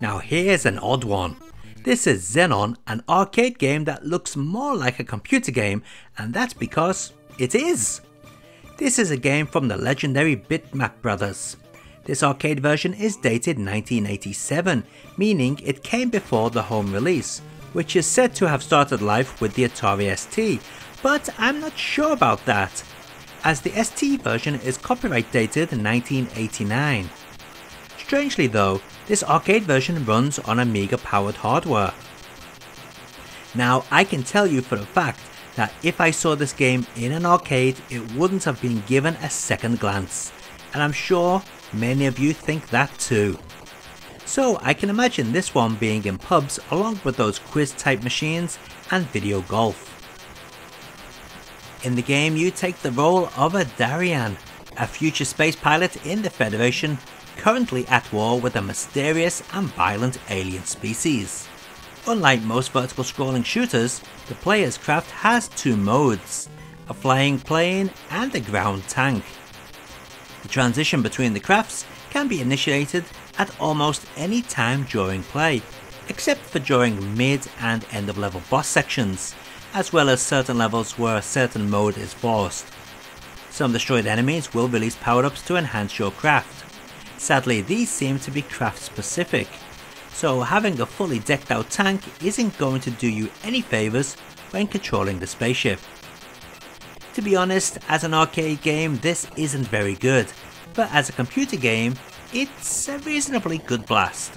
Now here's an odd one. This is Xenon, an arcade game that looks more like a computer game, and that's because it is. This is a game from the legendary Bitmap Brothers. This arcade version is dated 1987, meaning it came before the home release, which is said to have started life with the Atari ST, but I'm not sure about that, as the ST version is copyright dated 1989. Strangely though, this arcade version runs on Amiga powered hardware. Now I can tell you for a fact that if I saw this game in an arcade it wouldn't have been given a second glance, and I'm sure many of you think that too. So I can imagine this one being in pubs along with those quiz type machines and video golf. In the game you take the role of a Darian, a future space pilot in the Federation currently at war with a mysterious and violent alien species. Unlike most vertical scrolling shooters, the player's craft has two modes, a flying plane and a ground tank. The transition between the crafts can be initiated at almost any time during play, except for during mid and end of level boss sections, as well as certain levels where a certain mode is forced. Some destroyed enemies will release power-ups to enhance your craft. Sadly these seem to be craft specific, so having a fully decked out tank isn't going to do you any favours when controlling the spaceship. To be honest, as an arcade game this isn't very good, but as a computer game, it's a reasonably good blast.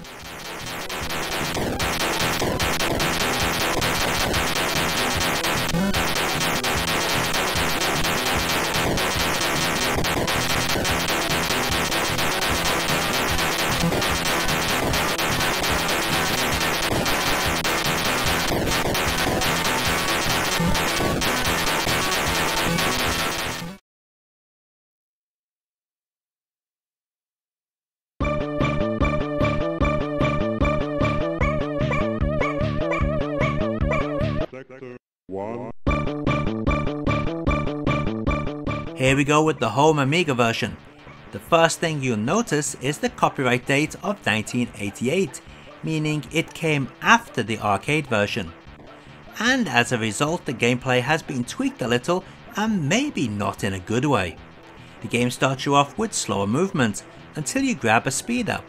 Here we go with the home Amiga version. The first thing you'll notice is the copyright date of 1988, meaning it came after the arcade version. And as a result the gameplay has been tweaked a little and maybe not in a good way. The game starts you off with slower movement until you grab a speed up.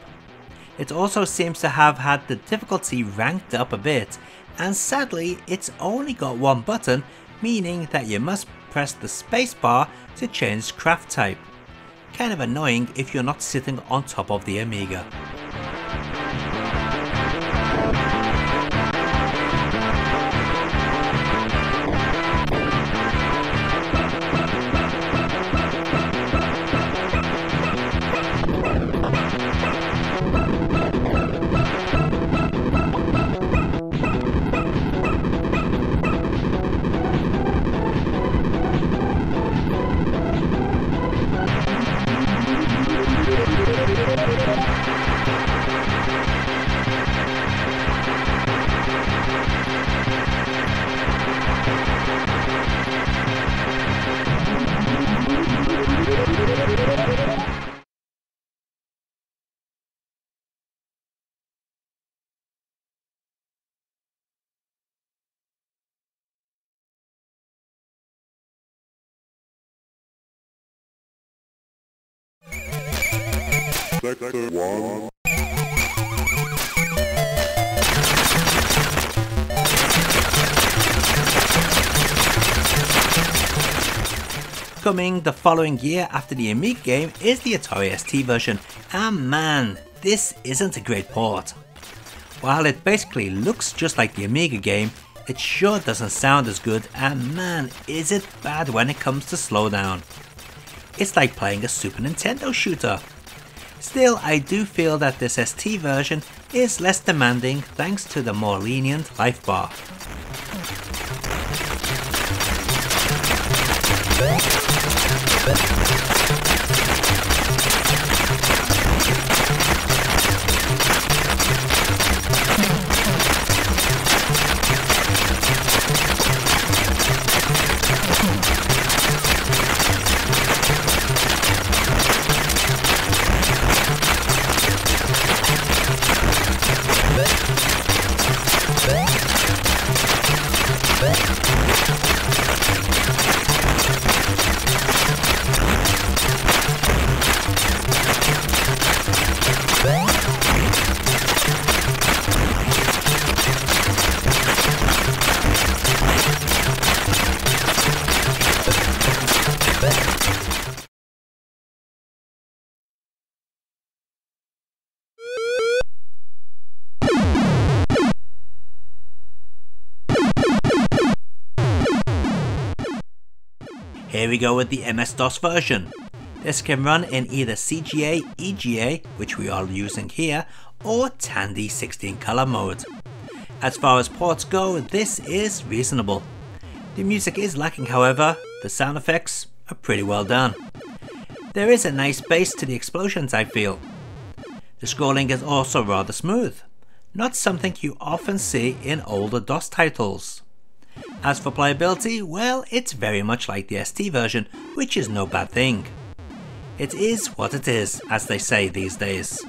It also seems to have had the difficulty ranked up a bit and sadly it's only got one button meaning that you must press the spacebar to change craft type. Kind of annoying if you're not sitting on top of the Amiga. Sector 1. Coming the following year after the Amiga game is the Atari ST version, and man, this isn't a great port. While it basically looks just like the Amiga game, it sure doesn't sound as good and man is it bad when it comes to slowdown. It's like playing a Super Nintendo shooter. Still, I do feel that this ST version is less demanding thanks to the more lenient life bar. Here we go with the MS-DOS version. This can run in either CGA, EGA, which we are using here, or Tandy 16 color mode. As far as ports go, this is reasonable. The music is lacking however, the sound effects are pretty well done. There is a nice bass to the explosions I feel. The scrolling is also rather smooth, not something you often see in older DOS titles. As for playability, well, it's very much like the ST version, which is no bad thing. It is what it is, as they say these days.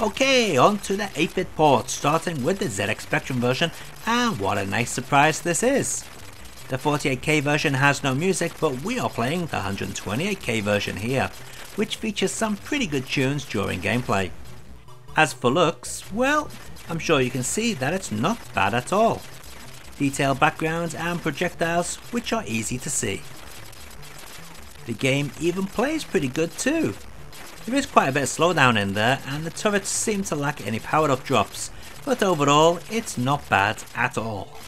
Okay, on to the 8-bit port, starting with the ZX Spectrum version, and what a nice surprise this is. The 48K version has no music, but we are playing the 128K version here, which features some pretty good tunes during gameplay. As for looks, well, I'm sure you can see that it's not bad at all. Detailed backgrounds and projectiles, which are easy to see. The game even plays pretty good too, there is quite a bit of slowdown in there and the turrets seem to lack any powered up drops, but overall it's not bad at all.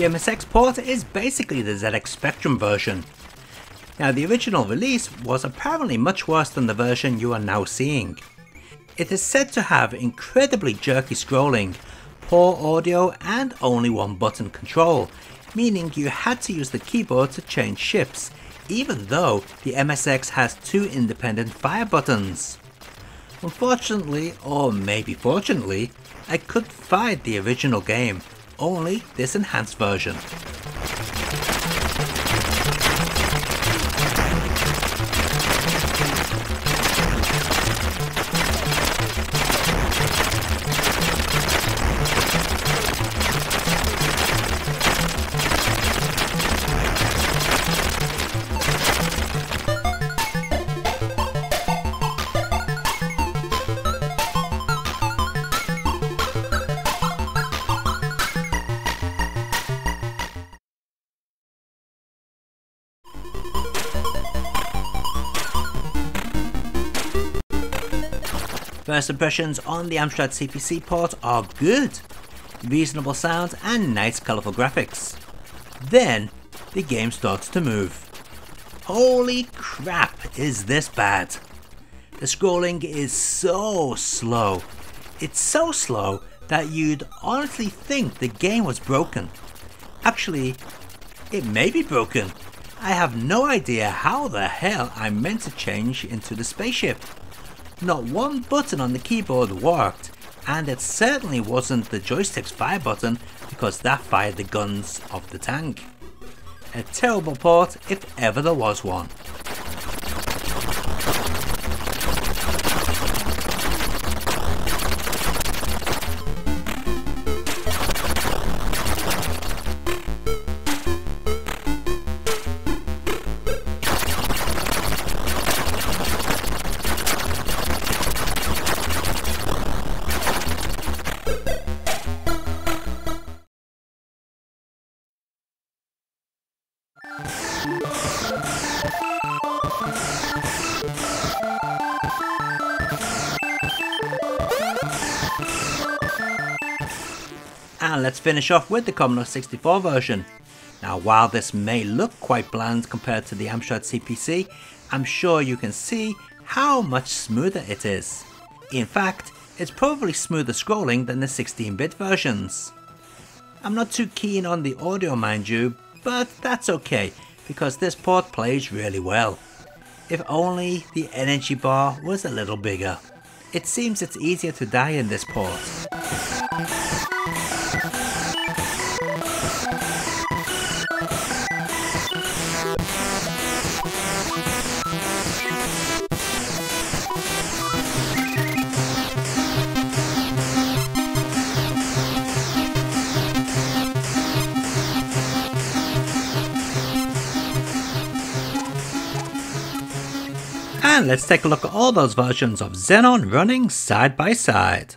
The MSX port is basically the ZX Spectrum version. Now the original release was apparently much worse than the version you are now seeing. It is said to have incredibly jerky scrolling, poor audio and only one button control, meaning you had to use the keyboard to change ships, even though the MSX has two independent fire buttons. Unfortunately, or maybe fortunately, I could find the original game only this enhanced version. First impressions on the Amstrad CPC port are good, reasonable sound and nice colourful graphics. Then the game starts to move. Holy crap, is this bad? The scrolling is so slow. It's so slow that you'd honestly think the game was broken. Actually, it may be broken. I have no idea how the hell I'm meant to change into the spaceship. Not one button on the keyboard worked, and it certainly wasn't the joystick's fire button because that fired the guns of the tank. A terrible port if ever there was one. Let's finish off with the Commodore 64 version. Now while this may look quite bland compared to the Amstrad CPC, I'm sure you can see how much smoother it is. In fact, it's probably smoother scrolling than the 16-bit versions. I'm not too keen on the audio mind you, but that's okay because this port plays really well. If only the energy bar was a little bigger. It seems it's easier to die in this port. And let's take a look at all those versions of Xenon running side by side.